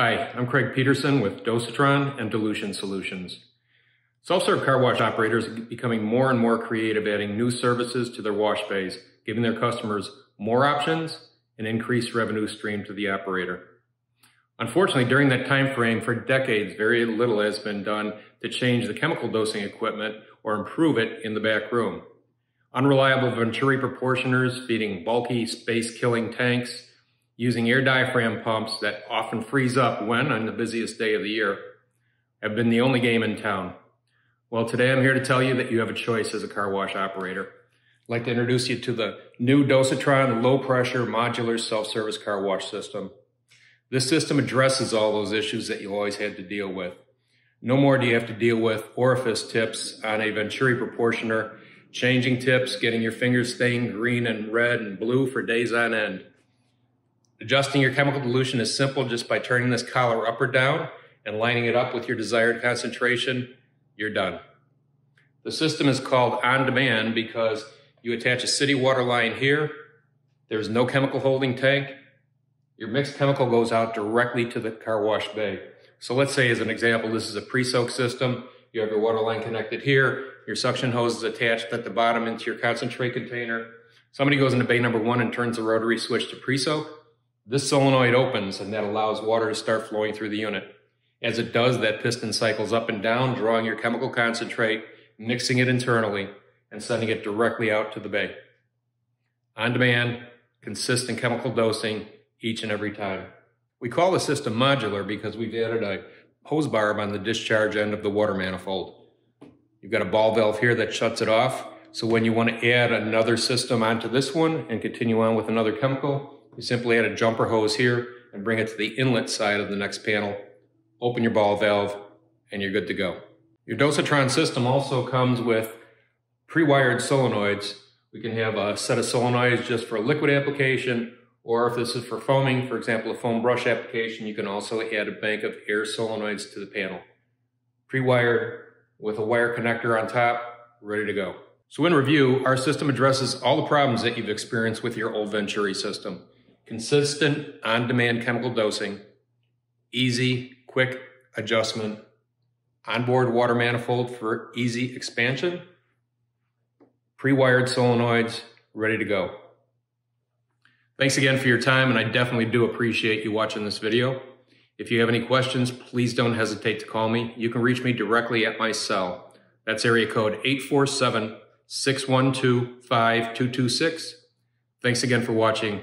Hi, I'm Craig Peterson with Dosatron and Dilution Solutions. Self-serve car wash operators are becoming more and more creative adding new services to their wash bays, giving their customers more options and increased revenue stream to the operator. Unfortunately, during that time frame, for decades, very little has been done to change the chemical dosing equipment or improve it in the back room. Unreliable Venturi proportioners feeding bulky space-killing tanks using air diaphragm pumps that often freeze up when on the busiest day of the year have been the only game in town. Well, today I'm here to tell you that you have a choice as a car wash operator. I'd like to introduce you to the new Dosatron low pressure modular self-service car wash system. This system addresses all those issues that you always had to deal with. No more do you have to deal with orifice tips on a Venturi proportioner, changing tips, getting your fingers stained green and red and blue for days on end. Adjusting your chemical dilution is simple just by turning this collar up or down and lining it up with your desired concentration, you're done. The system is called on demand because you attach a city water line here, there's no chemical holding tank, your mixed chemical goes out directly to the car wash bay. So let's say as an example, this is a pre-soak system, you have your water line connected here, your suction hose is attached at the bottom into your concentrate container. Somebody goes into bay number one and turns the rotary switch to pre-soak, this solenoid opens and that allows water to start flowing through the unit. As it does, that piston cycles up and down, drawing your chemical concentrate, mixing it internally, and sending it directly out to the bay. On demand, consistent chemical dosing each and every time. We call the system modular because we've added a hose barb on the discharge end of the water manifold. You've got a ball valve here that shuts it off. So when you want to add another system onto this one and continue on with another chemical, you simply add a jumper hose here and bring it to the inlet side of the next panel. Open your ball valve and you're good to go. Your Dosatron system also comes with pre-wired solenoids. We can have a set of solenoids just for a liquid application, or if this is for foaming, for example, a foam brush application, you can also add a bank of air solenoids to the panel. Pre-wired with a wire connector on top, ready to go. So in review, our system addresses all the problems that you've experienced with your old Venturi system consistent on-demand chemical dosing, easy, quick adjustment, onboard water manifold for easy expansion, pre-wired solenoids, ready to go. Thanks again for your time, and I definitely do appreciate you watching this video. If you have any questions, please don't hesitate to call me. You can reach me directly at my cell. That's area code 847-612-5226. Thanks again for watching